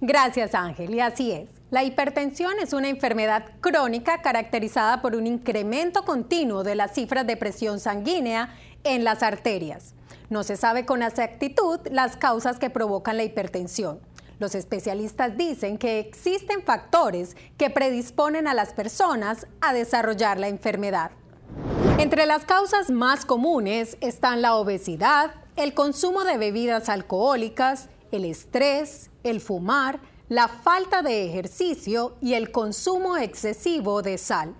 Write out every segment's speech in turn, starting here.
Gracias Ángel, y así es. La hipertensión es una enfermedad crónica caracterizada por un incremento continuo de las cifras de presión sanguínea en las arterias. No se sabe con exactitud las causas que provocan la hipertensión. Los especialistas dicen que existen factores que predisponen a las personas a desarrollar la enfermedad. Entre las causas más comunes están la obesidad, el consumo de bebidas alcohólicas, el estrés, el fumar, la falta de ejercicio y el consumo excesivo de sal.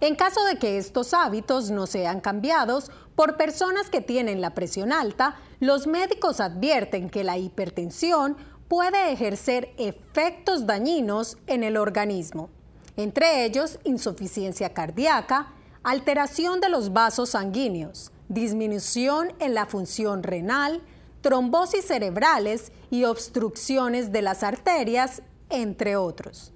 En caso de que estos hábitos no sean cambiados por personas que tienen la presión alta, los médicos advierten que la hipertensión puede ejercer efectos dañinos en el organismo, entre ellos insuficiencia cardíaca, alteración de los vasos sanguíneos, disminución en la función renal, trombosis cerebrales y obstrucciones de las arterias, entre otros.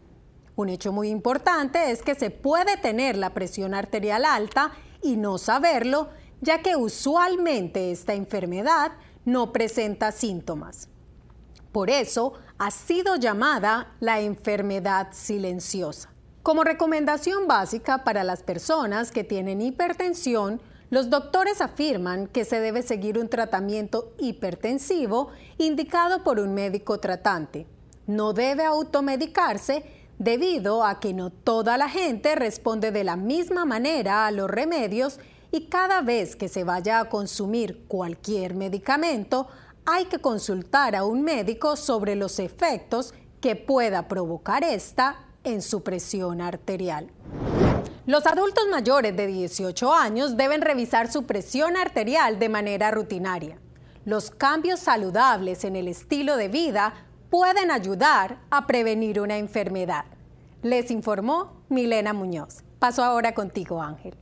Un hecho muy importante es que se puede tener la presión arterial alta y no saberlo, ya que usualmente esta enfermedad no presenta síntomas. Por eso ha sido llamada la enfermedad silenciosa. Como recomendación básica para las personas que tienen hipertensión, los doctores afirman que se debe seguir un tratamiento hipertensivo indicado por un médico tratante. No debe automedicarse debido a que no toda la gente responde de la misma manera a los remedios y cada vez que se vaya a consumir cualquier medicamento hay que consultar a un médico sobre los efectos que pueda provocar esta en su presión arterial. Los adultos mayores de 18 años deben revisar su presión arterial de manera rutinaria. Los cambios saludables en el estilo de vida pueden ayudar a prevenir una enfermedad. Les informó Milena Muñoz. Paso ahora contigo, Ángel.